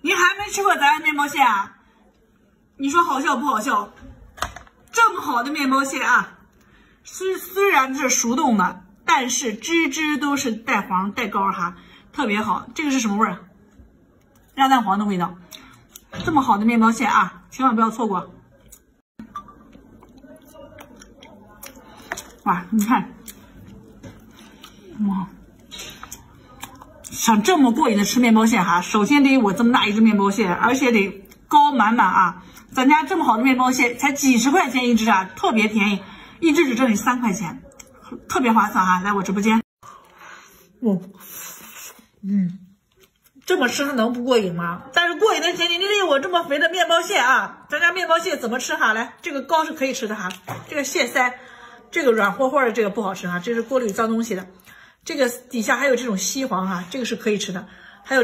你还没吃过咱家面包蟹啊？你说好笑不好笑？这么好的面包蟹啊，虽虽然是熟冻的，但是只只都是带黄带膏哈，特别好。这个是什么味儿？鸭蛋黄的味道。这么好的面包蟹啊，千万不要错过。哇，你看，哇，想这么过瘾的吃面包蟹哈，首先得我这么大一只面包蟹，而且得膏满满啊。咱家这么好的面包蟹才几十块钱一只啊，特别便宜，一只只挣你三块钱，特别划算哈。来我直播间，嗯，嗯，这么吃它能不过瘾吗？但是过瘾的前提你得有我这么肥的面包蟹啊。咱家面包蟹怎么吃哈？来，这个膏是可以吃的哈，这个蟹腮。这个软和和的这个不好吃哈，这是锅里脏东西的。这个底下还有这种西黄哈，这个是可以吃的。还有。